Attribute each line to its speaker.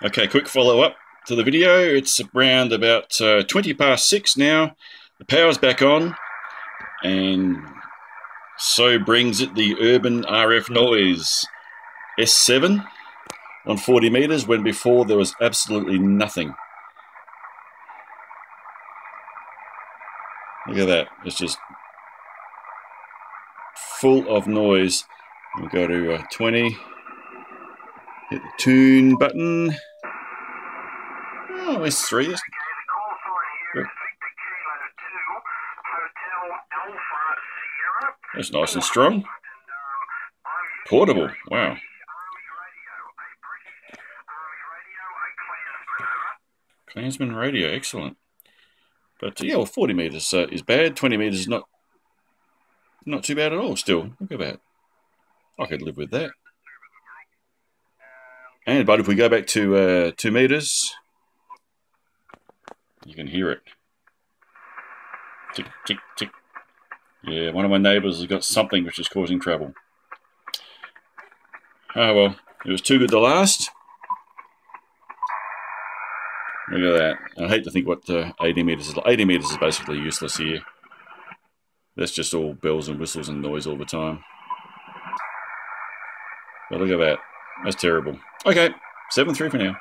Speaker 1: Okay, quick follow up to the video. It's around about uh, 20 past 6 now. The power's back on, and so brings it the Urban RF Noise S7 on 40 meters when before there was absolutely nothing. Look at that. It's just full of noise. We'll go to uh, 20. Hit the tune button. Oh, it's three. It's... That's nice and strong. Portable. Wow. Clansman radio. Excellent. But yeah, well, 40 meters uh, is bad. 20 meters is not not too bad at all. Still, look at that. I could live with that. And but if we go back to uh, two meters, you can hear it. Tick tick tick. Yeah, one of my neighbours has got something which is causing trouble. Oh well, it was too good to last. Look at that. I hate to think what uh, 80 meters is. 80 meters is basically useless here. That's just all bells and whistles and noise all the time. But look at that. That's terrible. Okay, 7-3 for now.